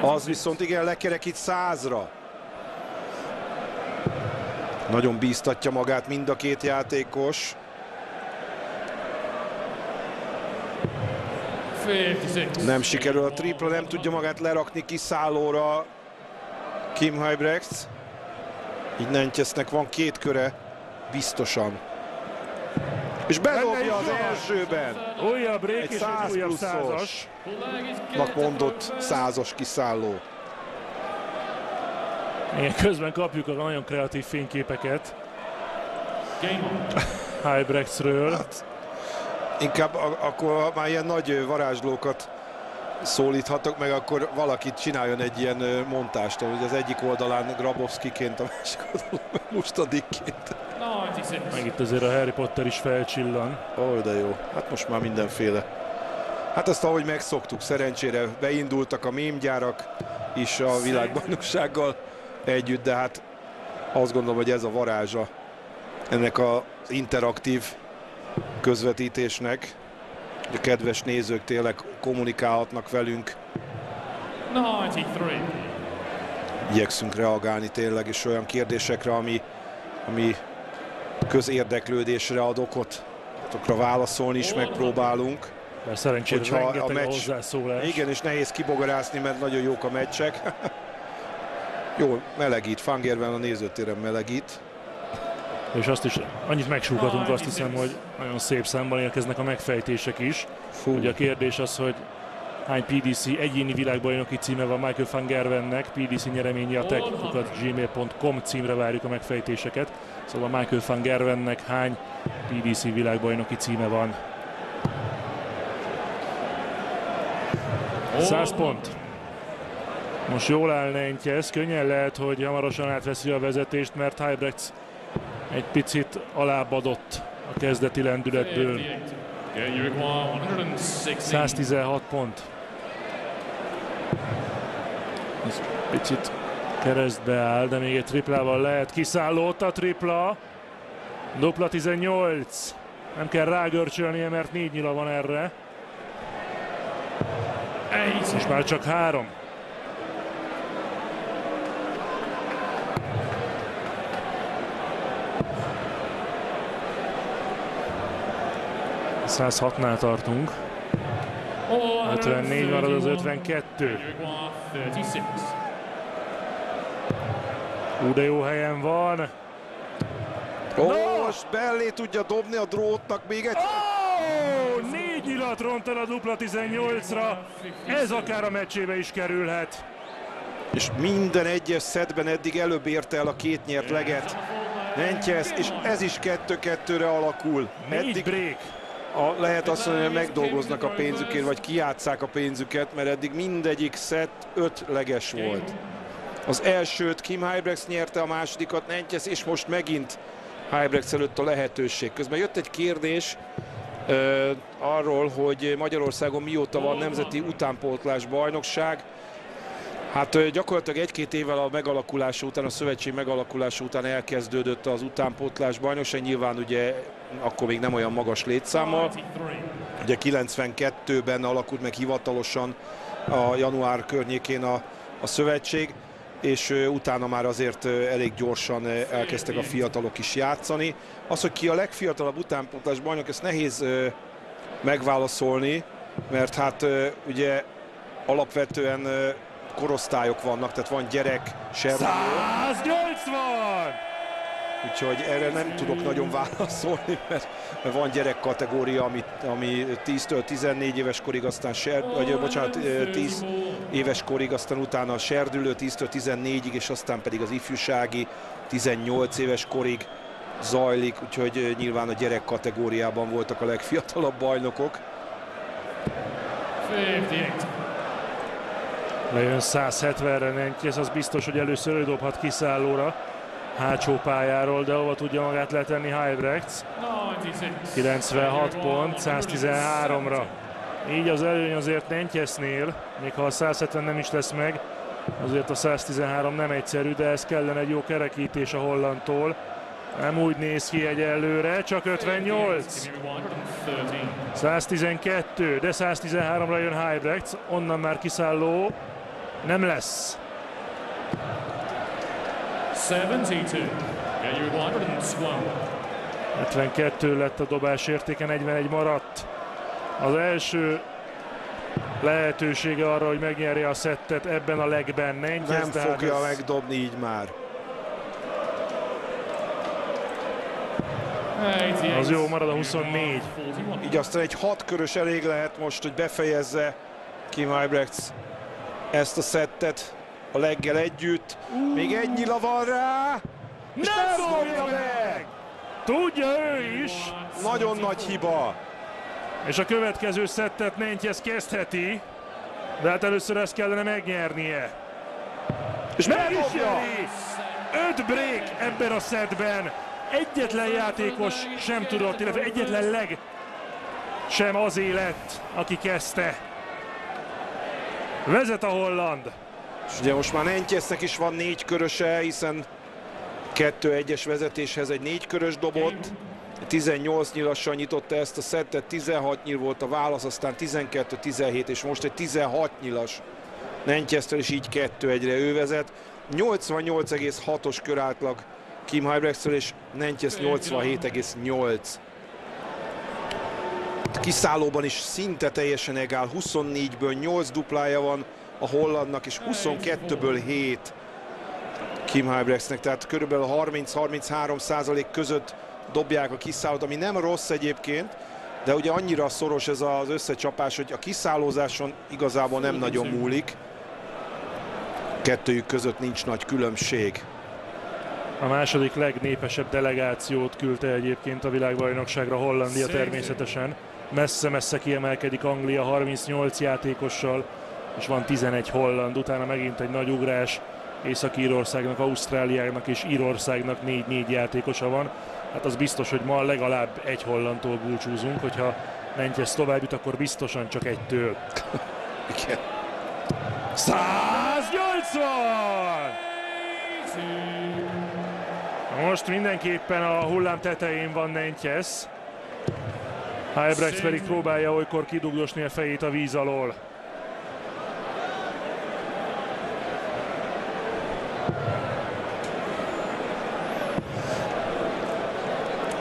Az viszont igen, lekerekít százra. Nagyon bíztatja magát mind a két játékos. Nem sikerül a tripla, nem tudja magát lerakni kiszállóra Kim Heibrechts. Így Nentyesznek van két köre, biztosan. És bedobja az elsőben. Újabb rék Egy és egy újabb százas. mondott százas kiszálló. Igen, közben kapjuk a nagyon kreatív fényképeket. Hybrex-ről. Hát, inkább akkor már ilyen nagy varázslókat szólíthatok, meg akkor valakit csináljon egy ilyen montást, hogy az egyik oldalán Grabowskiként, a másik oldalán Mustadikként. Meg itt azért a Harry Potter is felcsillan. Ó, oh, de jó. Hát most már mindenféle. Hát azt ahogy megszoktuk, szerencsére beindultak a mémgyárak is a világbajnoksággal együtt, de hát azt gondolom, hogy ez a varázsa ennek az interaktív közvetítésnek. A kedves nézők tényleg kommunikálhatnak velünk. 93. Igyekszünk reagálni tényleg, és olyan kérdésekre, ami, ami közérdeklődésre ad okot. Azokra válaszolni is megpróbálunk. Mert szerencsére Hogyha a meccs, hozzászólás. Igen, és nehéz kibogarászni, mert nagyon jók a meccsek. Jó, melegít, Fangerben a nézőtéren melegít. És azt is, annyit megsúghatunk, azt hiszem, hogy nagyon szép számban érkeznek a megfejtések is. Fú. Ugye a kérdés az, hogy hány PDC egyéni világbajnoki címe van Michael van Gervennek, PDC nyereményi a gmail.com címre várjuk a megfejtéseket. Szóval Michael van Gervennek hány PDC világbajnoki címe van. 100 pont. Most jól áll Nentyes, könnyen lehet, hogy hamarosan átveszi a vezetést, mert Hybrex egy picit alábbadott a kezdeti lendületből. 116 pont. Ez picit keresztbe áll, de még egy triplával lehet kiszálló ott a tripla. Dupla 18. Nem kell rágörcsölnie, mert négy nyila van erre. És már csak három. 106-nál tartunk. 54 marad az 52. Ú, de jó helyen van. Ó, oh, most Bellé tudja dobni a drótnak még egy... Oh, négy nyilat ront el a dupla 18-ra. Ez akár a meccsébe is kerülhet. És minden egyes szedben eddig előbb érte el a két nyert leget. Nentyesz, és ez is 2-2-re alakul. Eddig break a, lehet azt mondani, hogy megdolgoznak a pénzükért, vagy kiátszák a pénzüket, mert eddig mindegyik szett ötleges volt. Az elsőt Kim Hybrex nyerte, a másodikat Nentyes, és most megint Hybrex előtt a lehetőség. Közben jött egy kérdés uh, arról, hogy Magyarországon mióta van nemzeti utánpótlás bajnokság. Hát gyakorlatilag egy-két évvel a megalakulása után, a szövetség megalakulása után elkezdődött az utánpótlás bajnokság. Nyilván ugye akkor még nem olyan magas létszámmal. Ugye 92-ben alakult meg hivatalosan a január környékén a, a szövetség, és utána már azért elég gyorsan elkezdtek a fiatalok is játszani. Az, hogy ki a legfiatalabb utánpótlás bajnok, ezt nehéz megválaszolni, mert hát ugye alapvetően korosztályok vannak, tehát van gyerek, serdülő. 180! Úgyhogy erre nem tudok nagyon válaszolni, mert, van gyerek kategória, ami, ami 10-től 14 éves korig, aztán ser, vagy bocsánat, 10 éves korig, aztán utána a serdülő 10-től 14-ig, és aztán pedig az ifjúsági 18 éves korig zajlik, úgyhogy nyilván a gyerek kategóriában voltak a legfiatalabb bajnokok. Lejön 170-re ez az biztos, hogy először ő dobhat kiszállóra hátsó pályáról, de hova tudja magát letenni Heibrechts. 96 pont, 113-ra. Így az előny azért Nentyesznél, még ha a 170 nem is lesz meg, azért a 113 nem egyszerű, de ez kellene egy jó kerekítés a hollandtól. Nem úgy néz ki egyelőre, csak 58. 112, de 113-ra jön Heibrechts, onnan már kiszálló nem lesz. 72. 72 lett a dobás értéke, 41 maradt. Az első lehetősége arra, hogy megnyerje a szettet ebben a legben. Nem, Nem fogja ez... megdobni így már. Az jó, marad a 24. Így aztán egy hat körös elég lehet most, hogy befejezze Kim Ibrechts ezt a szettet a leggel együtt. Még egy nyila van rá. Nem dobja meg! Tudja ő is. Nagyon nagy hiba. És a következő szettet Nentyes kezdheti. De hát először ezt kellene megnyernie. És meg is nyeri! Öt break ebben a szetben. Egyetlen játékos sem tudott, illetve egyetlen leg sem az élet, aki kezdte. Vezet a holland. És ugye most már Nentyesznek is van négy köröse, hiszen 2-1-es vezetéshez egy négy körös dobott. 18 nyilassal nyitotta ezt a szettet, 16 nyil volt a válasz, aztán 12-17, és most egy 16 nyilas Nentyesztől, és így 2-1-re ő vezet. 88,6-os körátlag Kim Heibrechtől, és Nentyesz 87,8. Kiszállóban is szinte teljesen egál, 24-ből 8 duplája van, a hollandnak, és 22-ből 7 Kim Heibrechtsnek, tehát körülbelül 30-33 százalék között dobják a kiszállót, ami nem rossz egyébként, de ugye annyira szoros ez az összecsapás, hogy a kiszállózáson igazából nem nagyon múlik. Kettőjük között nincs nagy különbség. A második legnépesebb delegációt küldte egyébként a világbajnokságra Hollandia természetesen. Messze-messze kiemelkedik Anglia 38 játékossal, és van 11 holland, utána megint egy nagy ugrás Észak-Írországnak, Ausztráliának és Írországnak 4-4 játékosa van. Hát az biztos, hogy ma legalább egy hollandtól búcsúzunk, hogyha Mentjes tovább jut, akkor biztosan csak egytől. Igen. 180! Most mindenképpen a hullám tetején van Nentjes. Halbrechts pedig próbálja olykor kidugdosni a fejét a víz alól.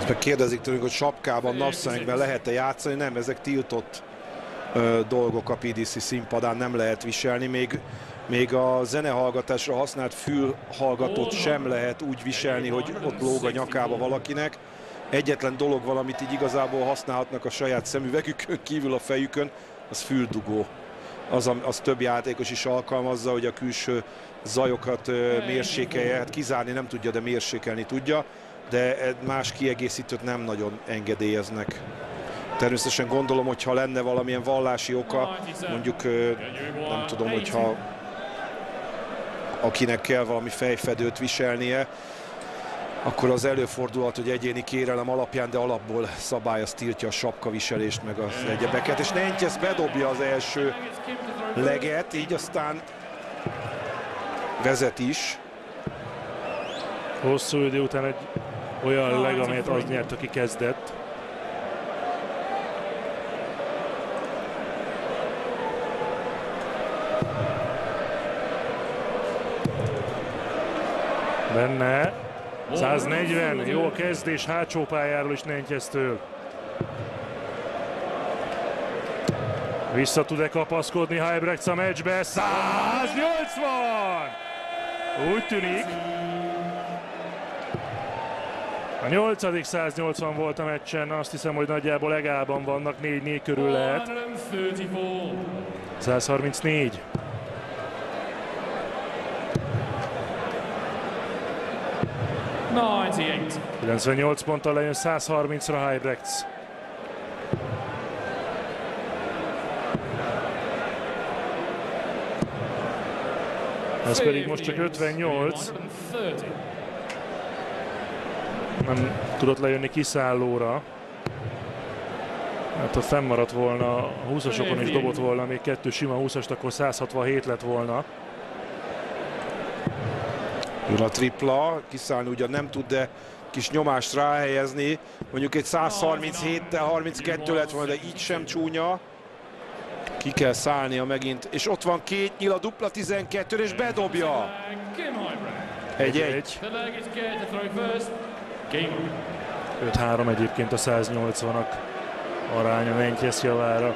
Meg kérdezik tőlünk, hogy sapkában, napszemekben lehet-e játszani. Nem, ezek tiltott ö, dolgok a PDC színpadán, nem lehet viselni. Még még a zenehallgatásra használt fülhallgatót sem lehet úgy viselni, hogy ott lóg a nyakába valakinek. Egyetlen dolog valamit így igazából használhatnak a saját szemüvegükön kívül a fejükön, az füldugó. Az, az több játékos is alkalmazza, hogy a külső zajokat mérsékelje. Hát kizárni nem tudja, de mérsékelni tudja. De más kiegészítőt nem nagyon engedélyeznek. Természetesen gondolom, hogy ha lenne valamilyen vallási oka, mondjuk nem tudom, hogyha akinek kell valami fejfedőt viselnie, akkor az előfordulhat, hogy egyéni kérelem alapján, de alapból szabály az tiltja a sapkaviselést, meg az egyebeket. És Nentjes bedobja az első leget, így aztán vezet is. Hosszú idő után egy olyan leg, amelyet az nyert, aki kezdett. Benne. 140. Jó a kezdés hátsó pályáról is Nentyeztől. Vissza tud-e kapaszkodni Heibrechts a meccsbe? 180! Úgy tűnik. A nyolcadik 180 volt a meccsen, azt hiszem, hogy nagyjából legában vannak, 4-4 körül lehet. 134. 98 ponttal lejön 130-ra Heibrechts. Ez pedig most csak 58. Nem tudott lejönni kiszállóra. Hát ha fennmaradt volna, a 20-asokon is dobott volna még kettő sima 20-ast, akkor 167 lett volna. Jön a tripla, kiszállni ugyan nem tud, de kis nyomást ráhelyezni. Mondjuk egy 137-tel 32 lett volna, de így sem csúnya. Ki kell szállnia megint, és ott van két nyil a dupla 12 és bedobja. Egy-egy. 5-3 egyébként a 180-ak aránya Mentjes javára.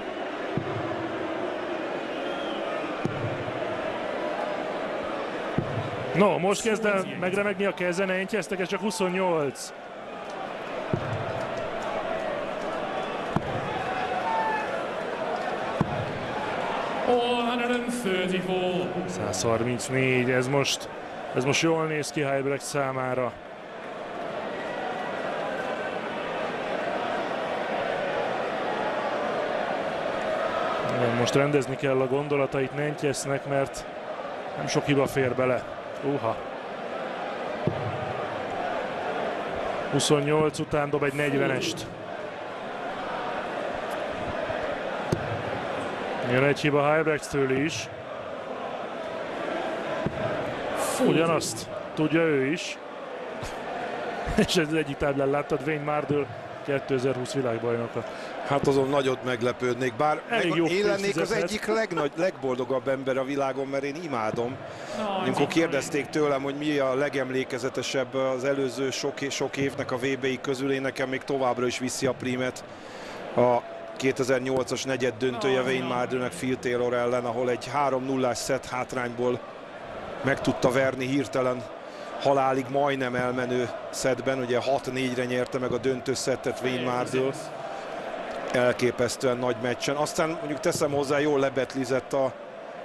No, most kezd el megremegni a keze, ne ez csak 28. Oh, 134, ez most, ez most jól néz ki Heibrecht számára. Most rendezni kell a gondolatait Nentyesznek, mert nem sok hiba fér bele. Uha. 28 után dob egy 40-est. Jön egy hiba Heibrechtstől is. Ugyanazt tudja ő is. És ez egyik táblán láttad, Wayne Mardell 2020 világbajnoka. Hát azon nagyot meglepődnék, bár meg, én lennék az egyik legnagy, legboldogabb ember a világon, mert én imádom. Amikor kérdezték tőlem, hogy mi a legemlékezetesebb az előző sok, sok évnek a VB-i közül, én nekem még továbbra is viszi a primet. A 2008-as negyed döntője Wayne Mardőnek Phil Taylor ellen, ahol egy 3-0-ás szett hátrányból meg tudta verni hirtelen halálig majdnem elmenő szedben, ugye 6-4-re nyerte meg a döntő szettet Wayne Mardell elképesztően nagy meccsen. Aztán mondjuk teszem hozzá, jól lebetlizett a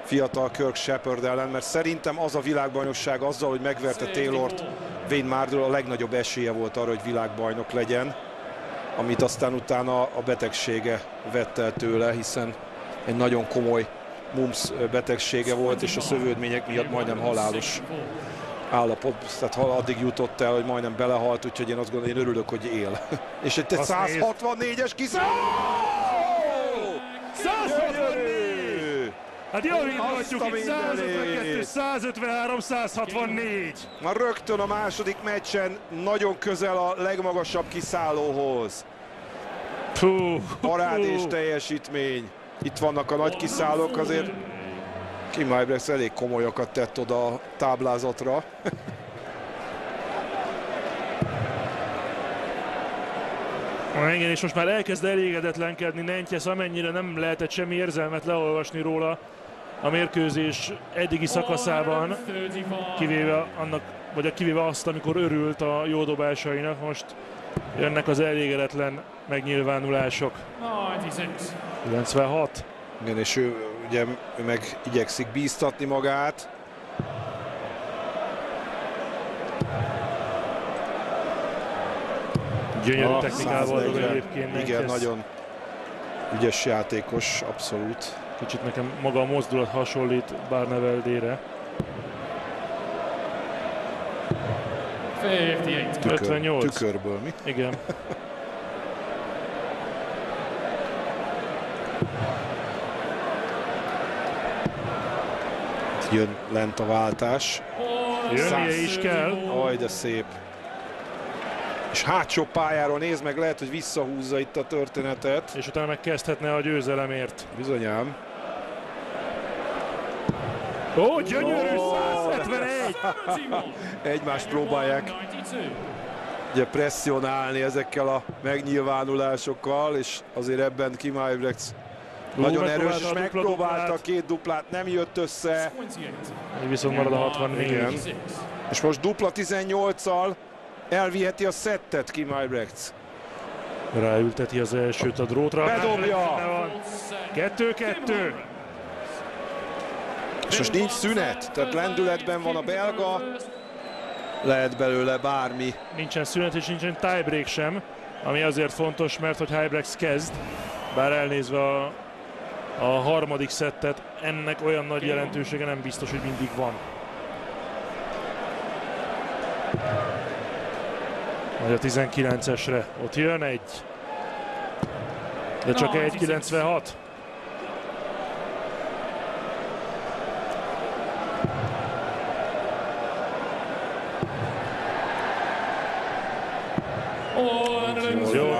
fiatal Kirk Shepard ellen, mert szerintem az a világbajnokság azzal, hogy megverte Taylort, Wayne Mardell a legnagyobb esélye volt arra, hogy világbajnok legyen, amit aztán utána a betegsége vett el tőle, hiszen egy nagyon komoly mumps betegsége volt, és a szövődmények miatt majdnem halálos állapot, tehát addig jutott el, hogy majdnem belehalt, úgyhogy én azt gondolom, én örülök, hogy él. és egy 164-es kiszáll! 164! Hát javíthatjuk itt 152, 153, 164. Már rögtön a második meccsen nagyon közel a legmagasabb kiszállóhoz. Puh, Parád és teljesítmény. Itt vannak a nagy kiszállók, azért Kim Ibrex elég komolyakat tett oda a táblázatra. Igen, és most már elkezd elégedetlenkedni Nentyes, amennyire nem lehetett semmi érzelmet leolvasni róla a mérkőzés eddigi szakaszában, kivéve, annak, vagy a kivéve azt, amikor örült a jó dobásainak, most jönnek az elégedetlen megnyilvánulások. 96. Igen, és ő ugye ő meg igyekszik bíztatni magát. Gyönyörű ah, technikával dob egyébként. Igen, nagyon ügyes játékos, abszolút. Kicsit nekem maga a mozdulat hasonlít Barneveldére. 58. Tükörből mi? Igen. jön lent a váltás. Jönnie is kell. Aj, de szép. És hátsó pályáról néz meg, lehet, hogy visszahúzza itt a történetet. És utána megkezdhetne a győzelemért. Bizonyám. Ó, gyönyörű, oh, 171! Egymást próbálják ugye presszionálni ezekkel a megnyilvánulásokkal, és azért ebben Kim Ibrex nagyon erős, és megpróbálta a két duplát, nem jött össze. Viszont marad a 64. Igen. És most dupla 18-al elviheti a szettet Kim Ibrecht. Ráülteti az elsőt a drótra. Bedobja! Kettő-kettő. És most nincs szünet, tehát lendületben van a belga. Lehet belőle bármi. Nincsen szünet és nincsen tiebreak sem, ami azért fontos, mert hogy Hybrex kezd, bár elnézve a a harmadik szettet, ennek olyan nagy jelentősége nem biztos, hogy mindig van. Majd a 19-esre. Ott jön egy. De csak egy 96. Jó, jó,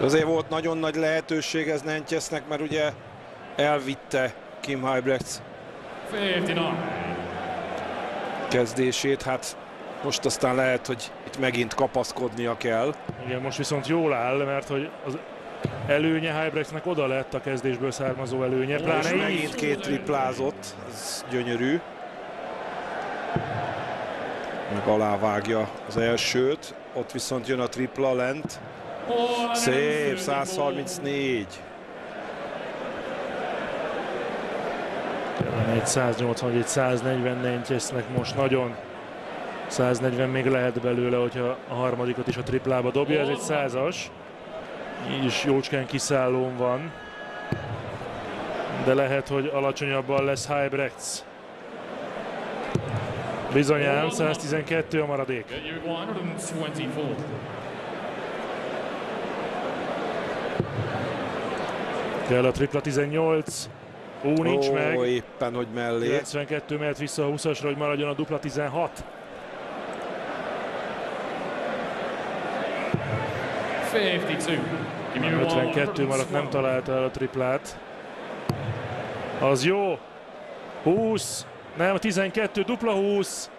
azért volt nagyon nagy lehetőség ez Nentyesznek, mert ugye elvitte Kim Heibrecht kezdését, hát most aztán lehet, hogy itt megint kapaszkodnia kell. Igen, most viszont jól áll, mert hogy az előnye Heibrechtnek oda lett a kezdésből származó előnye. Pláne most megint két triplázott, ez gyönyörű. Meg alávágja az elsőt, ott viszont jön a tripla lent. Szép, 134. Egy 180 egy 144 esznek most nagyon 140 még lehet belőle, hogyha a harmadikat is a triplába dobja, ez egy százas. Így is jócskán kiszállón van. De lehet, hogy alacsonyabban lesz Hybrechts. Bizonyán, 112 a maradék. Kell a tripla 18. Ó, nincs Ó, meg. éppen, hogy mellé. 92 mehet vissza a 20-asra, hogy maradjon a dupla 16. A 52 maradt, nem találta el a triplát. Az jó. 20. Nem, 12, dupla 20.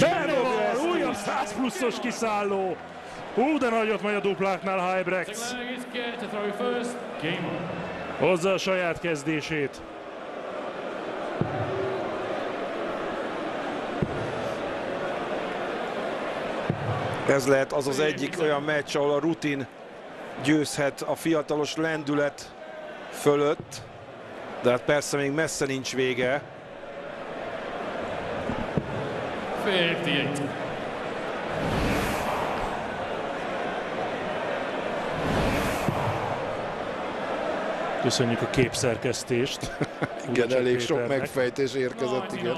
Bedoval, újabb 100 pluszos kiszálló. Hú, de nagyot megy a dupláknál Hybrex. Hozza a saját kezdését. Ez lehet az az egyik olyan meccs, ahol a rutin győzhet a fiatalos lendület fölött, de hát persze még messze nincs vége. 58. Köszönjük a képszerkesztést. Igen, Kulcsek elég sok Péternek. megfejtés érkezett, igen.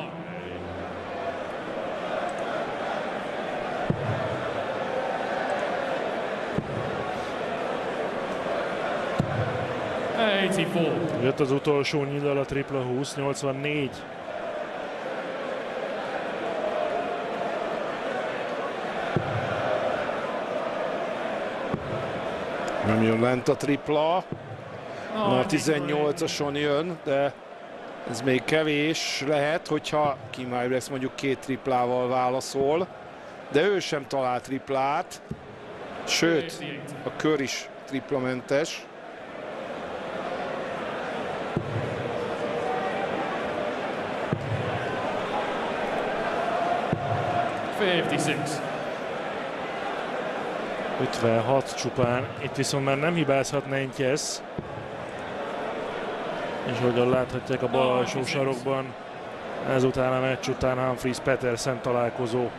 99. 84. Jött az utolsó nyílal a tripla 20, 84. Nem jön lent a tripla. Na, a 93. 18-ason jön, de ez még kevés lehet, hogyha Kim Ibrex mondjuk két triplával válaszol. De ő sem talál triplát. Sőt, 58. a kör is triplamentes. Fifty-six. 56 csupán. Itt viszont már nem hibázhat Nenkesz. És ahogyan láthatják a bal alsó sarokban, ezután a meccs után Humphries Petersen találkozó.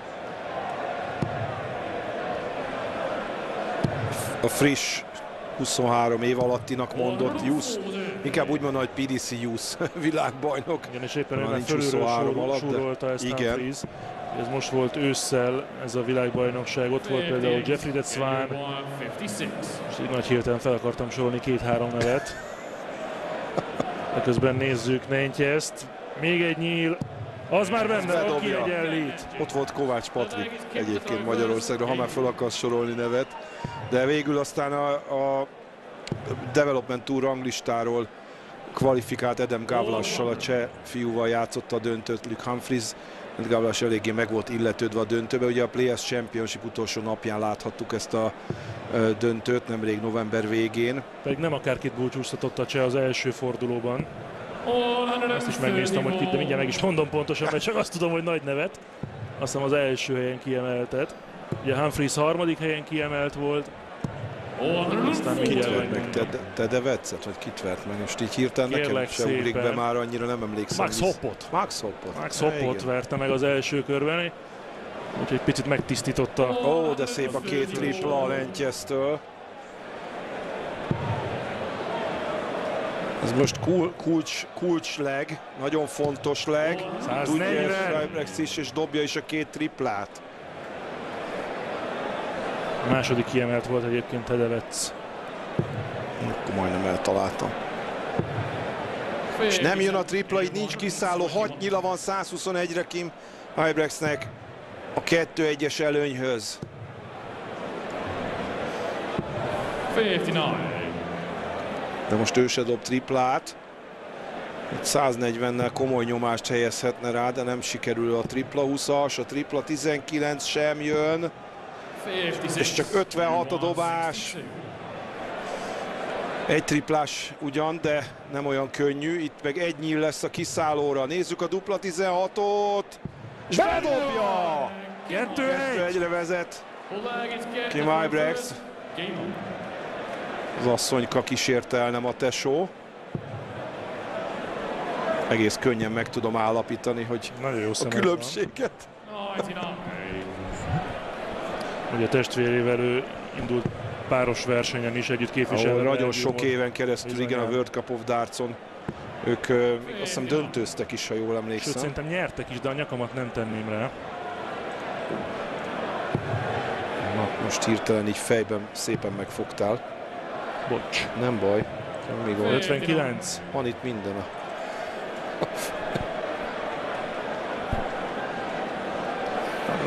A friss 23 év alattinak mondott Jusz. Inkább úgy mondom, hogy PDC Jusz világbajnok. Igen, és éppen nincs fölülről 23 súr, alatt, de súrolta ezt igen. Humphries. Ez most volt ősszel, ez a világbajnokság. Ott volt például Jeffrey de Swan, 56. és így nagy hirtelen fel akartam sorolni két-három nevet. De közben nézzük Nentyeszt. Még egy nyíl. Az már benne, aki egyenlít. Ott volt Kovács Patrik egyébként Magyarországra, ha már fel akarsz sorolni nevet. De végül aztán a, a Development Tour ranglistáról kvalifikált Edem Gavlassal, a cseh fiúval játszott a döntőt Luke Humphries. Ed Gavlas eléggé meg volt illetődve a döntőbe. Ugye a Players Championship utolsó napján láthattuk ezt a döntőt, nemrég november végén. Pedig nem akárkit búcsúztatott a cseh az első fordulóban. Ezt is megnéztem, hogy kit, de mindjárt meg is mondom pontosan, mert csak azt tudom, hogy nagy nevet. Azt hiszem az első helyen kiemeltet. Ugye Humphries harmadik helyen kiemelt volt. Aztán mindjárt vert meg? Te, te de Vetszet, vagy kit meg? Most így hirtelen nekem se ugrik be, már annyira nem emlékszem. Max. Hoppot. Max Hoppot. Max Hoppot verte meg az első körben. Úgyhogy picit megtisztította. Ó, de szép a két tripla a Lentyesztől. Ez most kul, kulcs, kulcs leg, nagyon fontos leg. Tudja 140. Schreiberex is, és dobja is a két triplát. A második kiemelt volt egyébként Tedevec. Akkor majdnem eltaláltam. És nem jön a tripla, így nincs kiszálló. 6 nyila van 121-re Kim Hybrexnek a 2-1-es előnyhöz. 59. De most ő se dob triplát. Itt 140-nel komoly nyomást helyezhetne rá, de nem sikerül a tripla 20-as, a tripla 19 sem jön. 56. És csak 56 a dobás. Egy triplás ugyan, de nem olyan könnyű. Itt meg egy nyíl lesz a kiszállóra. Nézzük a dupla 16-ot. És bedobja! Kettő egy. 2-1-re vezet Kim Ibrex. Az asszonyka kísérte el, nem a tesó. Egész könnyen meg tudom állapítani, hogy Nagyon jó a szemed van. Különbséget. 99. Ugye a testvérével ő indult páros versenyen is együtt képviselve. Ahol nagyon sok éven keresztül, igen, a. World Cup of Dartson ők ö, azt hiszem döntőztek is, ha jól Sőt, emlékszem. szerintem nyertek is, de a nyakamat nem tenném rá. Na, most hirtelen így fejben szépen megfogtál. Bocs. Nem baj, semmi gond. 59. Van itt minden. A...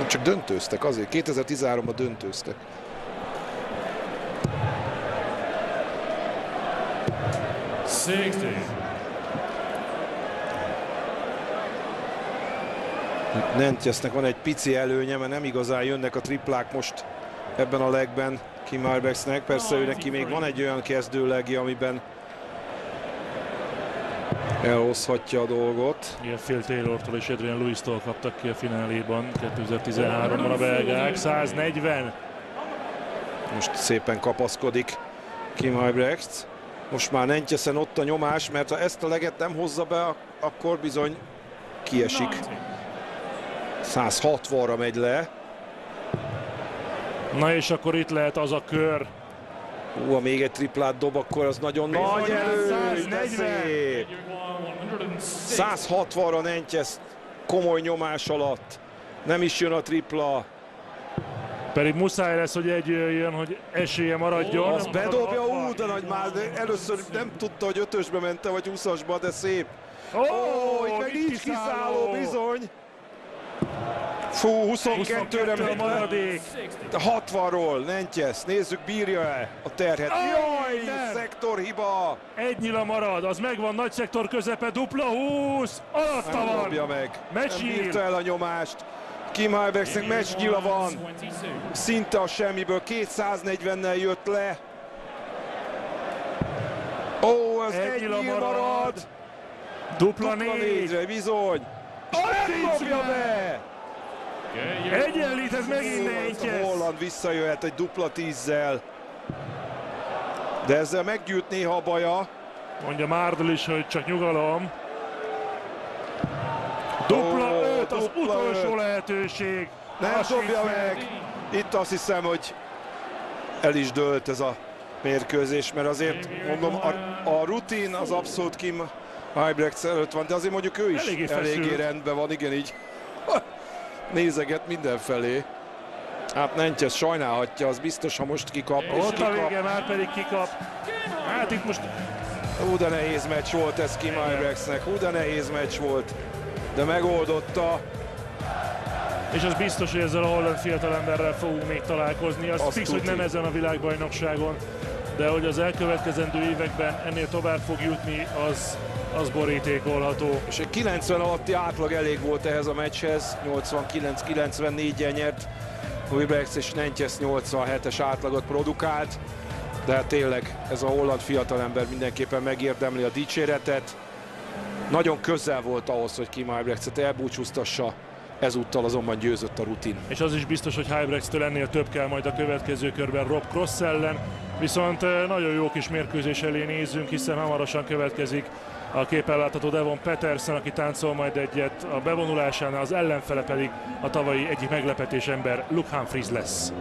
Csak döntőztek azért. 2013-ban döntőztek. Sixty. Nentjesznek van egy pici előnye, mert nem igazán jönnek a triplák most ebben a legben Kim Arbexnek. Persze ő neki még van egy olyan kezdőlegje, amiben elhozhatja a dolgot. Igen, Phil Taylor-tól és Adrian Lewis-tól kaptak ki a fináléban 2013-ban a belgák. 140. Most szépen kapaszkodik Kim Huybrecht. Most már Nentyeszen ott a nyomás, mert ha ezt a leget nem hozza be, akkor bizony kiesik. 160-ra megy le. Na és akkor itt lehet az a kör. Hú, ha még egy triplát dob, akkor az nagyon nagy elő. de 140. szép. 160-ra Nentyesz komoly nyomás alatt. Nem is jön a tripla. Pedig muszáj lesz, hogy egy jöjjön, hogy esélye maradjon. Az bedobja, ú, de nagy már, először nem tudta, hogy ötösbe mente, vagy 20-asba, de szép. Ó, Ó, itt meg nincs kiszálló, bizony. Fú, 22-re 22 a megy le. maradék. 60-ról, Nentyesz, nézzük, bírja-e a terhet. Jaj, nem. szektorhiba. Egy nyila marad, az megvan, nagy szektor közepe, dupla 20, alatta Nem van. meg. Nem Meccsnyíl. bírta el a nyomást. Kim Huybrechtnek meccsnyila van. Szinte a semmiből. 240-nel jött le. Ó, az Egy egy nyila marad. marad. Dupla Dupla négy. négyre, bizony. Nem dobja be. Egyenlített megint Ó, ez a Nentyes. Holland visszajöhet egy dupla tízzel. De ezzel meggyűjt néha a baja. Mondja Márdl is, hogy csak nyugalom. Dupla Ó, 5, az dupla utolsó öt. lehetőség. Nem dobja meg. Itt azt hiszem, hogy el is dőlt ez a mérkőzés, mert azért mondom, a, a rutin az abszolút Kim Huybrecht előtt van, de azért mondjuk ő is Eléggé eléggé, rendben van, igen így nézeget mindenfelé. Hát Nentyes sajnálhatja, az biztos, ha most kikap, és Ott a kikap. vége, már pedig kikap. Hát itt most Hú, de nehéz meccs volt ez Kim Huybrechtnek, hú, de nehéz meccs volt, de megoldotta. És az biztos, hogy ezzel a holland fiatalemberrel fogunk még találkozni. Az Azt fix, hogy tuti. nem ezen a világbajnokságon, de hogy az elkövetkezendő években ennél tovább fog jutni, az, az borítékolható. És egy 90 alatti átlag elég volt ehhez a meccshez, 89-94-en nyert Huybrechts és Nentyes 87-es átlagot produkált, de hát tényleg ez a holland fiatalember mindenképpen megérdemli a dicséretet. Nagyon közel volt ahhoz, hogy Kim Huybrechtset elbúcsúztassa, ezúttal azonban győzött a rutin. És az is biztos, hogy Hybrechtől ennél több kell majd a következő körben Rob Cross ellen. Viszont eh, nagyon jó kis mérkőzés elé nézzünk, hiszen hamarosan következik a képen látható Devon Peterson, aki táncol majd egyet a bevonulásánál, az ellenfele pedig a tavalyi egyik meglepetés ember Luke Humphries lesz.